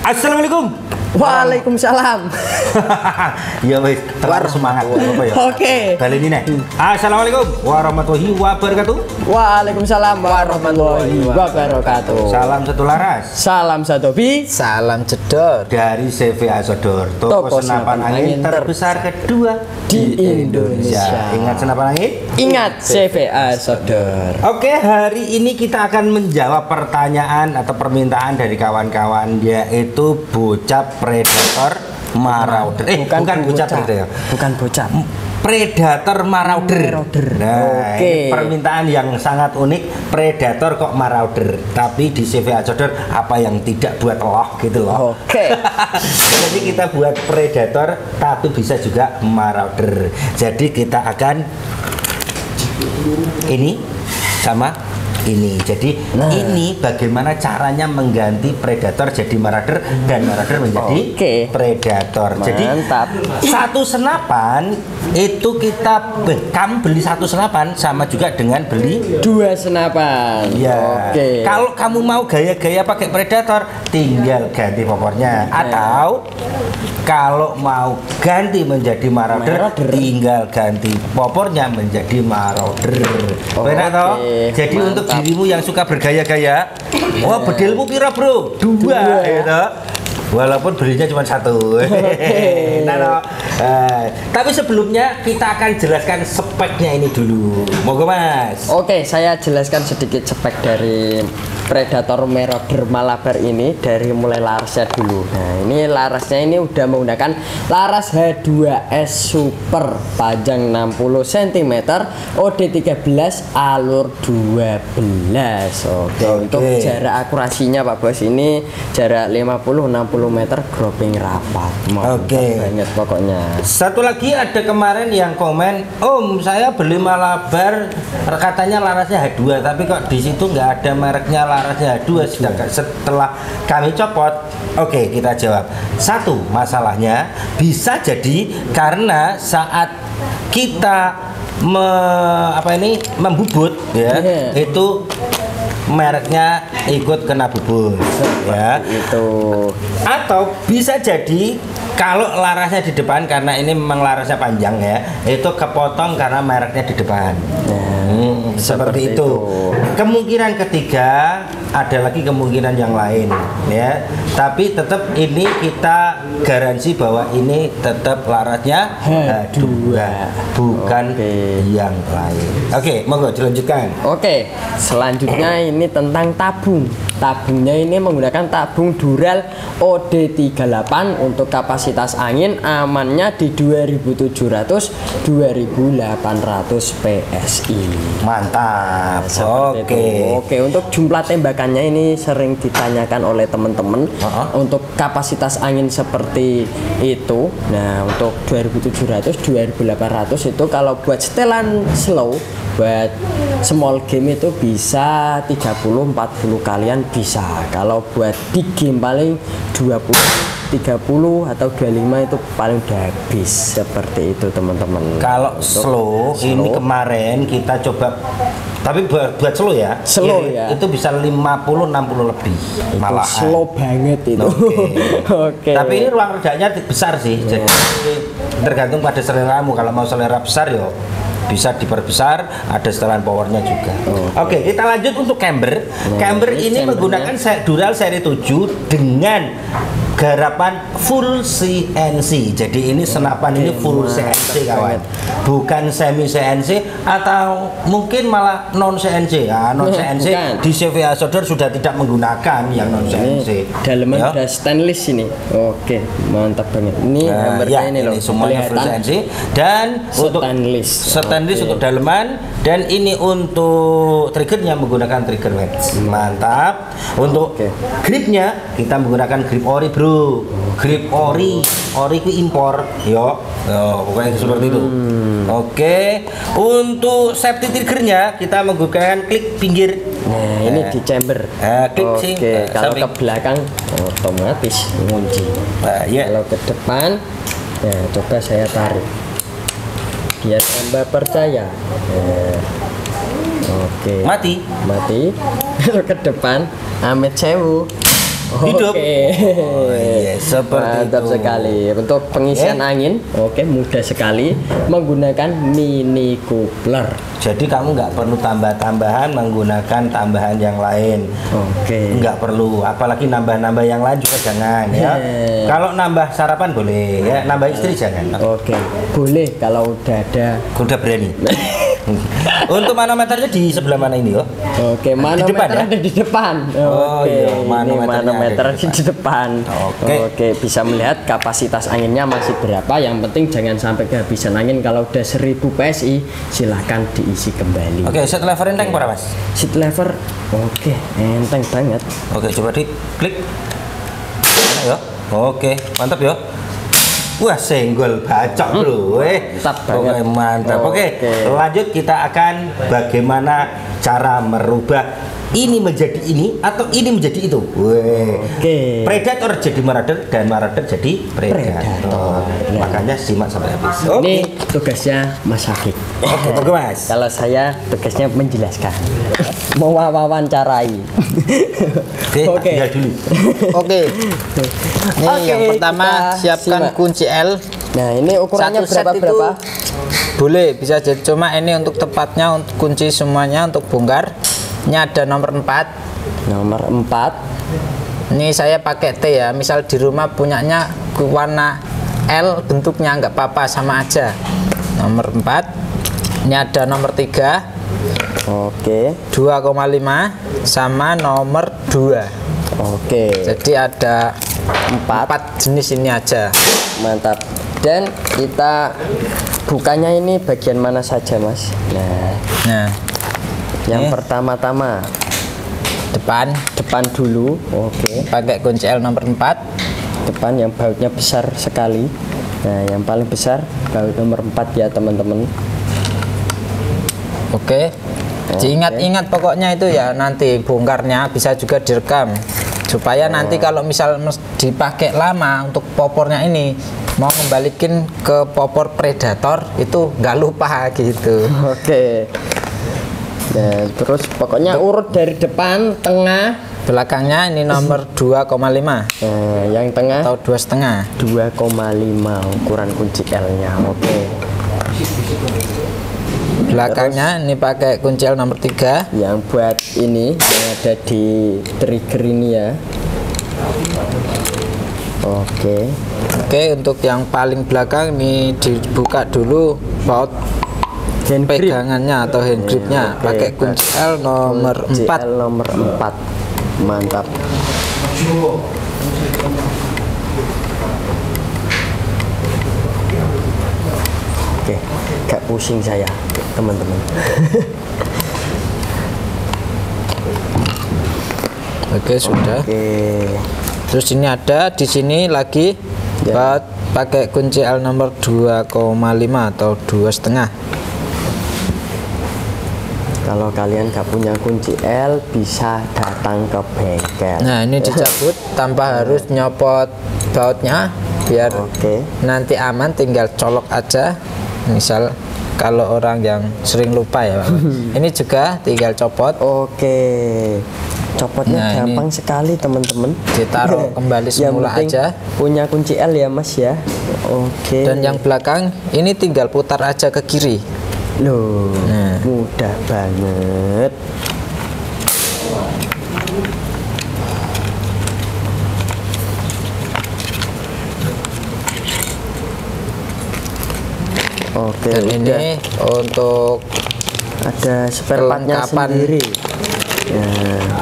Assalamualaikum. Waalaikumsalam. ya wis, terlalu semangat apa ya? Oke. Balik ini nih. Assalamualaikum warahmatullahi wabarakatuh. Waalaikumsalam warahmatullahi wabarakatuh. Salam satu laras Salam satu bi. Salam jedor dari CVA Sodor, toko, Toko senapan senapan angin angin terbesar kedua di Indonesia. Ingat senapan angin? Ingat CVA Sodor. Oke, hari ini kita akan menjawab pertanyaan atau permintaan dari kawan-kawan yaitu bocah predator marauder. Eh, bukan, bocah predator. Bukan bocah. Predator marauder. Marauder. Nah, Oke. ini permintaan yang sangat unik. Predator kok marauder. Tapi di CV Acodor apa yang tidak buat loh gitu loh. Oke. Jadi kita buat predator tapi bisa juga marauder. Jadi kita akan ini sama ini. Jadi Nah. ini bagaimana caranya mengganti predator jadi marauder dan marauder menjadi Oke. predator. Jadi Mantap. satu senapan itu kita be- kamu beli satu senapan sama juga dengan beli Dua senapan. Ya. Oke. Kalau kamu mau gaya-gaya pakai predator, tinggal ganti popornya. Atau kalau mau ganti menjadi marauder, Marauder. tinggal ganti popornya menjadi marauder. Oh, Benar toh? oke. Jadi untuk Mantap. Dirimu yang suka bergaya-gaya, wah bedilmu pira bro? Dua, Dua. gitu. Walaupun belinya cuma satu. nah, no. Eh, tapi sebelumnya kita akan jelaskan speknya ini dulu. Moga mas. Oke, saya jelaskan sedikit spek dari Predator Marauder Malabar ini dari mulai larasnya dulu. Nah, ini larasnya ini udah menggunakan laras H2S Super panjang 60 cm, OD13 alur 12. Oke, Oke. untuk jarak akurasinya Pak Bos ini jarak 50-60 meter groping rapat. Oke. banget pokoknya. Satu lagi ada kemarin yang komen, Om saya beli Malabar katanya larasnya H2 tapi kok di situ nggak ada mereknya larasnya H2 sedangkan setelah kami copot, oke kita jawab. Satu masalahnya bisa jadi karena saat kita me- apa ini membubut ya Iya. itu mereknya ikut kena bubut ya Itu. atau bisa jadi kalau larasnya di depan karena ini memang larasnya panjang ya itu kepotong karena mereknya di depan Hmm, seperti, seperti itu. itu. kemungkinan ketiga ada lagi kemungkinan yang lain ya tapi tetap ini kita garansi bahwa ini tetap larasnya H2. H2 bukan Oke. yang lain oke monggo dilanjutkan Oke, selanjutnya ini tentang tabung. Tabungnya ini menggunakan tabung Dural OD38 untuk kapasitas angin amannya di 2700 2800 PSI. mantap Seperti oke. Oke, untuk jumlah tembakannya ini sering ditanyakan oleh teman-teman. Untuk kapasitas angin seperti itu. Nah, untuk 2700, 2800 itu kalau buat setelan slow, buat small game itu bisa 30 40 kalian bisa. Kalau buat big game paling 20 30 atau 25 itu paling udah habis seperti itu teman-teman. Kalau Untuk slow, ini kemarin kita coba tapi buat, buat slow ya. Slow i- ya. Itu bisa 50 60 lebih itu malahan. slow banget itu. Oke. Oke. Tapi ini ruang kerjanya besar sih. Jadi tergantung pada seleramu. Kalau mau selera besar yo bisa diperbesar, ada setelan powernya juga. Oke, kita lanjut untuk camber. camber ini ini menggunakan dural seri 7 dengan garapan full CNC. Jadi ini senapan ini full CNC kawan. Bukan semi CNC atau mungkin malah non CNC ya. Non CNC Bukan. di CVA Sodor sudah tidak menggunakan yang non CNC. ini dalaman Ya. udah stainless ini. Oke, mantap banget. Ini Nah, ya, ini loh. semuanya full CNC dan untuk stainless. stainless Oke. untuk daleman dan ini untuk triggernya menggunakan trigger wedge. Mantap. Untuk Oke. gripnya kita menggunakan grip ori, Bro. Grip ori. Ori itu impor. Yo. Yo, pokoknya seperti itu. Hmm. Oke. Untuk safety triggernya kita menggunakan klik pinggir. Nah, ini di chamber. Eh, klik Oke, sing, eh, kalau samping. ke belakang otomatis ngunci. Nah, ya. Kalau ke depan, ya coba saya tarik. Biar tambah percaya. Nah, Oke. Mati. Mati. Kalau ke depan, Amit Sewu. Hidup. Oke. Oh, iya, seperti Mantap itu. sekali. Untuk pengisian Eh. angin, oke mudah sekali menggunakan mini coupler. Jadi kamu nggak perlu tambah-tambahan menggunakan tambahan yang lain. Oke. Nggak perlu, apalagi nambah-nambah yang lain juga jangan ya. Eh. Kalau nambah sarapan boleh ya, nambah istri jangan. Oke, boleh kalau udah ada. Udah berani. Untuk manometernya di sebelah mana ini yo? Oke, manometer depan ya? ada di depan. Oh, Oke, iya, manometer ada di di depan. Oke. Oke, bisa melihat kapasitas anginnya masih berapa. Yang penting jangan sampai kehabisan angin. Kalau udah 1000 PSI, silahkan diisi kembali. Oke, set lever enteng berapa mas? Seat lever, oke, enteng banget. Oke, coba di klik. Mana ya? Oke, mantap ya. Wah, senggol bacok bro. Eh, Mantap. Oke, mantap. Oke, Oke. lanjut kita akan bagaimana cara merubah ini menjadi ini atau ini menjadi itu. Weh. Oke. Predator jadi marauder dan marauder jadi predator. Predator. Nah. Makanya simak sampai habis. Ini tugasnya Mas Hakik. Oke, bagus mas. Kalau saya tugasnya menjelaskan, mewawancarai. Oke, dulu. Oke. Oke, yang pertama kita siapkan simak. kunci L. Nah, ini ukurannya berapa itu berapa? Boleh, bisa jadi cuma ini untuk tepatnya untuk kunci semuanya untuk bongkar. Ini ada nomor 4. Nomor 4. Ini saya pakai T ya. Misal di rumah punyanya warna L bentuknya nggak apa-apa sama aja. Nomor 4. Ini ada nomor 3 Oke. 2,5 sama nomor 2. Oke. Jadi ada Empat. empat jenis ini aja. Mantap. Dan kita bukanya ini bagian mana saja, Mas? Nah, Nah, yang Eh. pertama-tama depan depan dulu. Oke. pakai kunci L nomor 4. Depan yang bautnya besar sekali. Nah, yang paling besar baut nomor 4 ya, teman-teman. Oke. Diingat-ingat pokoknya itu ya nanti bongkarnya bisa juga direkam supaya nanti kalau misal dipakai lama untuk popornya ini mau kembalikin ke popor predator itu nggak lupa gitu. Oke. Nah, terus pokoknya urut dari depan, tengah. Belakangnya ini nomor 2,5 Nah, yang tengah atau dua setengah. 2,5 ukuran kunci L-nya. Oke. Belakangnya ini pakai kunci L nomor 3 Yang buat ini yang ada di trigger ini ya. Oke. Oke untuk yang paling belakang ini dibuka dulu baut Hand grip. pegangannya atau hand gripnya Oke, pakai kunci L nomor Kunci 4 L nomor 4. Mantap. Oke, gak pusing saya, teman-teman. Oke sudah Oke. terus ini ada di sini lagi Ya. baut pakai kunci L nomor 2,5 atau dua setengah Kalau kalian gak punya kunci L, bisa datang ke bengkel. nah ini dicabut tanpa harus nyopot bautnya biar Oke. nanti aman tinggal colok aja misal kalau orang yang sering lupa ya Pak. ini juga tinggal copot Oke. Copotnya Nah, ini- gampang sekali, teman-teman. Ditaruh kembali semula aja. Punya kunci L ya, Mas ya. Oke. dan yang belakang ini tinggal putar aja ke kiri Loh, Nah. mudah banget. Oke, dan udah. ini untuk ada spare partnya sendiri. Ya,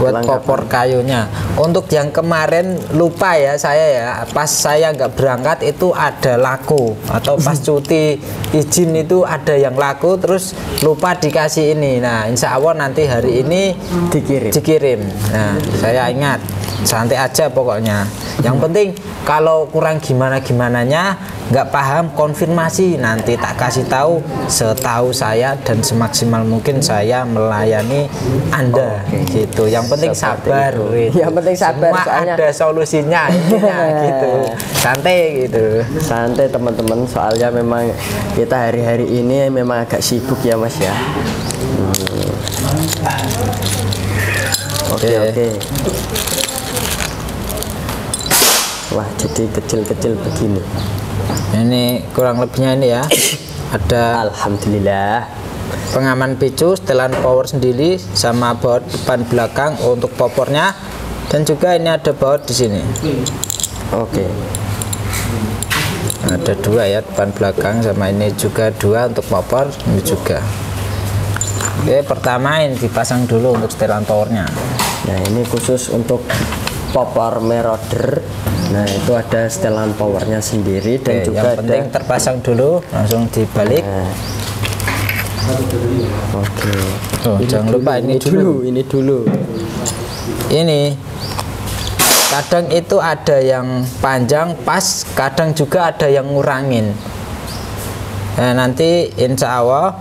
buat kelengkapan. popor kayunya. Untuk yang kemarin lupa ya saya ya, pas saya nggak berangkat itu ada laku atau pas cuti izin itu ada yang laku terus lupa dikasih ini. Nah, insya Allah nanti hari ini dikirim. dikirim. Nah, saya ingat santai aja pokoknya. Yang penting kalau kurang gimana gimananya nggak paham konfirmasi nanti tak kasih tahu setahu saya dan semaksimal mungkin saya melayani anda gitu. Yang penting Seperti sabar. itu. Yang penting sabar, Semua soalnya- ada solusinya intinya gitu. Santai gitu. Santai teman-teman, soalnya memang kita hari-hari ini memang agak sibuk ya Mas ya. Hmm. Oke Oke. oke. Wah jadi kecil-kecil begini. Ini kurang lebihnya ini ya. Ada alhamdulillah. pengaman picu setelan power sendiri sama baut depan belakang untuk popornya. Dan juga ini ada baut di sini. Oke. Ada dua ya depan belakang sama ini juga dua untuk popor ini juga. Oke pertama ini dipasang dulu untuk setelan powernya. Nah ini khusus untuk popor meroder nah itu ada setelan powernya sendiri dan Oke, juga yang ada penting terpasang dulu langsung dibalik. Nah. oke. Oh, jangan lupa ini dulu. ini dulu. Ini kadang itu ada yang panjang pas kadang juga ada yang ngurangin. Nah, nanti insya Allah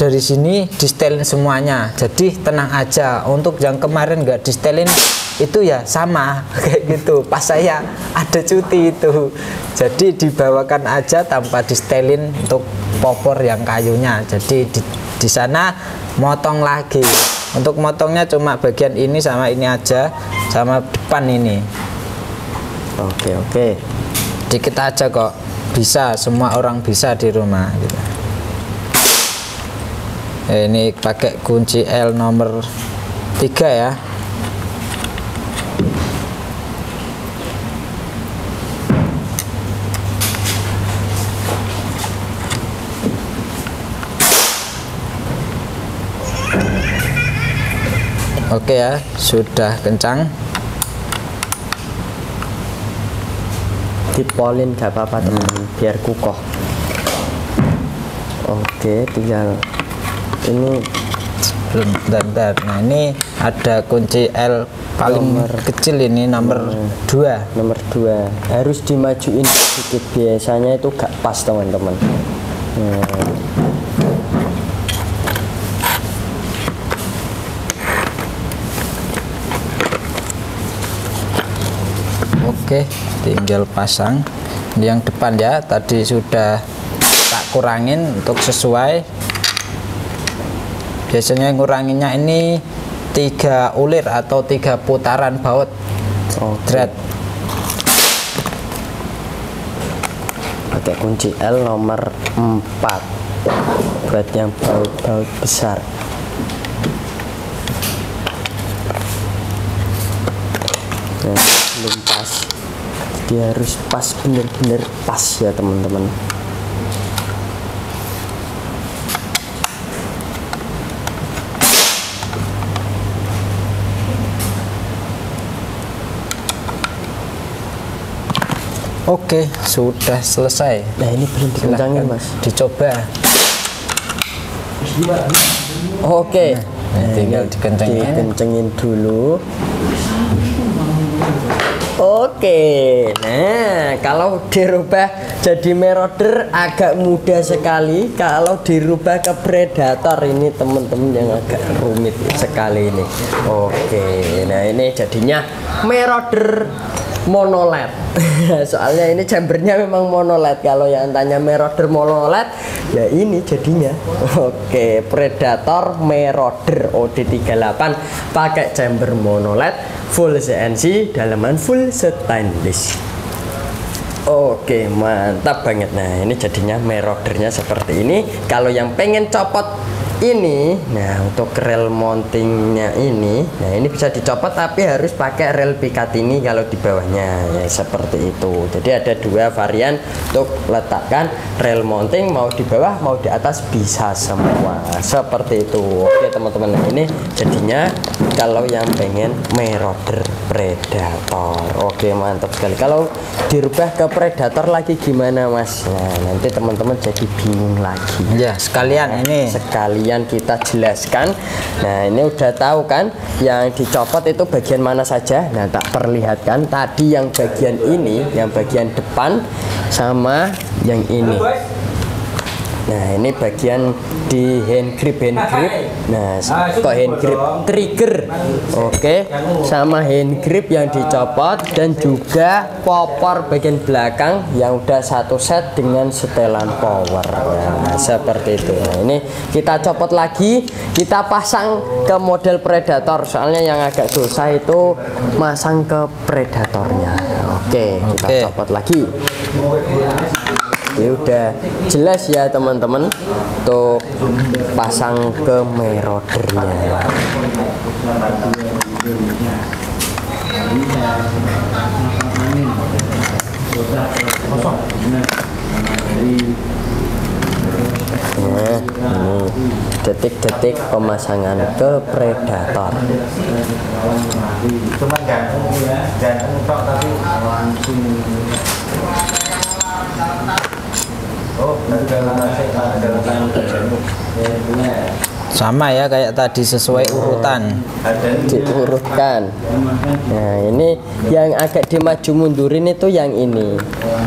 dari sini distelin semuanya. Jadi tenang aja untuk yang kemarin nggak distelin itu ya sama kayak gitu. Pas saya ada cuti itu. Jadi dibawakan aja tanpa distelin untuk popor yang kayunya. Jadi di, di sana motong lagi. Untuk motongnya cuma bagian ini sama ini aja sama depan ini. Oke oke. Dikit aja kok. Bisa semua orang bisa di rumah gitu. Eh, ini pakai kunci L nomor 3 ya Oke ya, sudah kencang. dipolin gak apa-apa teman. Biar kukoh. Oke tinggal ini. Belum bentar, nah ini ada kunci L paling kecil ini nomor 2 nomor 2 harus dimajuin sedikit. Biasanya itu gak pas teman-teman. Nah, oke tinggal pasang. Ini yang depan ya tadi sudah tak kurangin untuk sesuai. Biasanya nguranginnya ini tiga ulir atau tiga putaran baut. Oke. thread pakai kunci L nomor 4 buat yang baut-baut besar. Pas jadi harus pas bener-bener pas ya teman-teman. Oke sudah selesai. Nah ini belum dikencangin mas. dicoba. Oke. Nah, tinggal dikencengin. dikencengin dulu Oke, nah kalau dirubah jadi meroder agak mudah sekali. Kalau dirubah ke predator ini teman-teman yang agak rumit sekali ini. Oke, nah ini jadinya meroder monoled. Soalnya ini chambernya memang monoled. Kalau yang tanya meroder monoled, ya ini jadinya. Oke, predator meroder OD38 pakai chamber monoled full CNC dalaman full stainless Oke mantap banget Nah ini jadinya merodernya seperti ini Kalau yang pengen copot ini Nah untuk rel mountingnya ini Nah ini bisa dicopot tapi harus pakai rel pikat ini Kalau di bawahnya ya seperti itu. Jadi ada dua varian untuk letakkan rel mounting Mau di bawah mau di atas bisa semua. Seperti itu. Oke teman-teman Nah, ini jadinya kalau yang pengen meroder predator. Oke mantap sekali. Kalau dirubah ke predator lagi gimana mas? Nah nanti teman-teman jadi bingung lagi. Ya sekalian ini sekalian kita jelaskan. Nah ini udah tahu kan yang dicopot itu bagian mana saja? Nah tak perlihatkan. Tadi yang bagian ini yang bagian depan sama yang ini Nah ini bagian di hand grip hand grip. Nah kok hand grip trigger, oke, sama hand grip yang dicopot dan juga popor bagian belakang yang udah satu set dengan setelan power. Nah seperti itu. Nah ini kita copot lagi, kita pasang ke model predator. Soalnya yang agak susah itu masang ke predatornya. Oke, kita Oke. copot lagi. Ini udah jelas ya teman-teman untuk pasang ke merodernya. Nah, ini detik-detik pemasangan ke predator. Cuma gantung gantung tok tapi Oh, Sama ya kayak tadi sesuai urutan. Diurutkan. Nah, ini yang agak dimaju mundurin itu yang ini.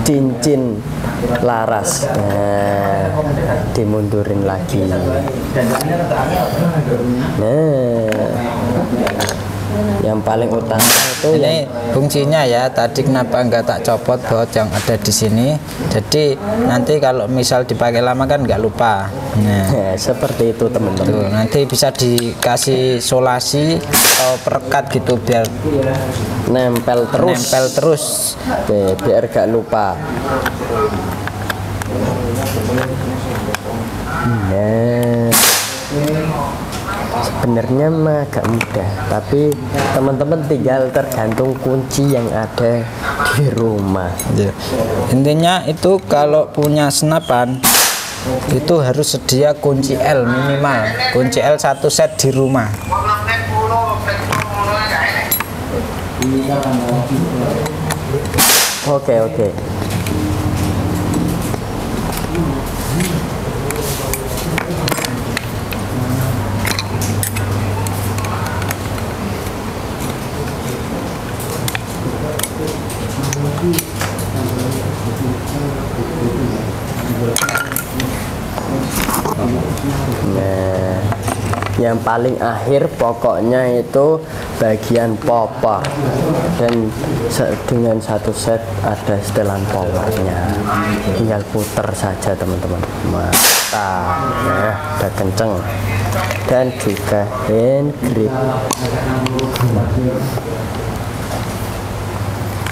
Cincin laras. Nah, dimundurin lagi. Nah, yang paling utama itu yang Ini fungsinya ya tadi kenapa nggak tak copot baut yang ada di sini. Jadi nanti kalau misal dipakai lama kan nggak lupa. Nah, Nah, seperti itu teman-teman. nanti bisa dikasih solasi atau perekat gitu biar Nempel terus. nempel terus. Oke, biar gak lupa. Nah, sebenarnya mah agak mudah, tapi teman-teman tinggal tergantung kunci yang ada di rumah. Ya. Intinya itu kalau punya senapan itu harus sedia kunci L minimal kunci L satu set di rumah Oke oke. Yang paling akhir pokoknya itu bagian popor dan dengan satu set ada setelan powernya tinggal puter saja teman-teman. Mantap nah udah kenceng. Dan juga hand grip.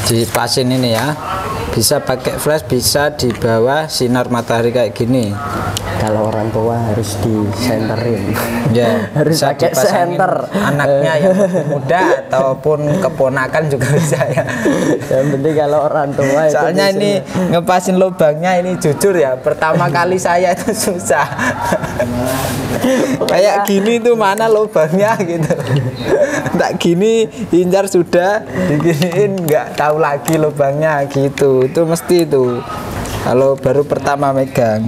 Dipasin ini ya. Bisa pakai flash bisa di bawah sinar matahari kayak gini. Kalau orang tua harus disenterin. Ya harus bisa pakai senter. anaknya yang muda ataupun keponakan juga bisa ya. Yang penting kalau orang tua itu soalnya bisa- ini ngepasin lubangnya ini jujur ya pertama kali saya itu susah. Kayak gini tuh mana lubangnya gitu. Tak gini incar sudah diginiin nggak tahu lagi lubangnya gitu. Itu mesti itu kalau baru pertama megang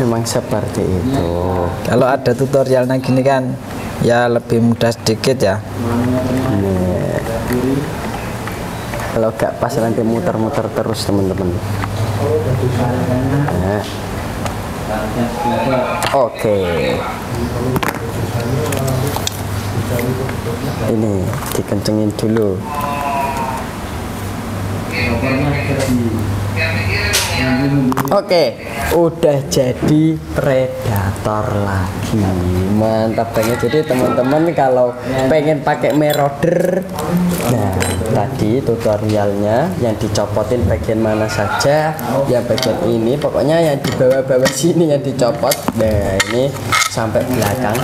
memang seperti itu. Kalau ada tutorialnya gini kan ya lebih mudah sedikit ya. Nah, kalau gak pas nanti muter-muter terus teman-teman. Nah. oke. Ini dikencengin dulu Oke, udah jadi predator lagi. Mantap banget. Jadi teman-teman kalau pengen pakai meroder, nah tadi tutorialnya yang dicopotin bagian mana saja, yang bagian ini, pokoknya yang di bawah-bawah sini yang dicopot. Nah ini sampai belakang.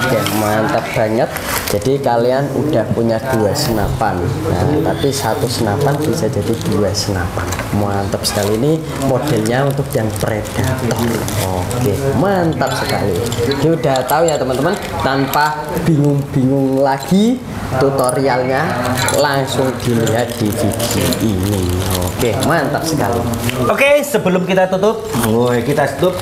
Oke, mantap banget. Jadi kalian udah punya dua senapan. Nah, tapi satu senapan bisa jadi dua senapan. Mantap sekali ini modelnya untuk yang predator. Oke, mantap sekali. Jadi udah tahu ya teman-teman, tanpa bingung-bingung lagi tutorialnya langsung dilihat di video ini. Oke, mantap sekali. Oke, sebelum kita tutup, woi, kita tutup.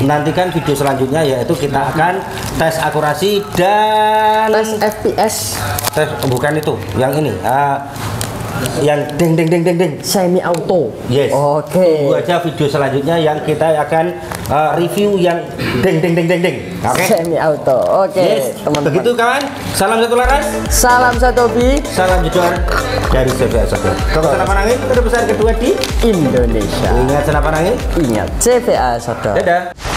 Nantikan video selanjutnya yaitu kita akan tes akurasi dan Tes FPS tes bukan itu, yang ini. ah, yang deng deng deng deng deng. semi auto. Yes. Oke. Tunggu aja video selanjutnya yang kita akan ah, review yang deng deng deng deng deng. Oke. Semi auto. Oke, Yes. teman-teman. Begitu kawan. Salam satu laras. Salam satu bi Salam jujur dari CVS Software. Toko senapan angin terbesar kedua di Indonesia. Ingat senapan angin. Ingat CVA Sodor. Dadah.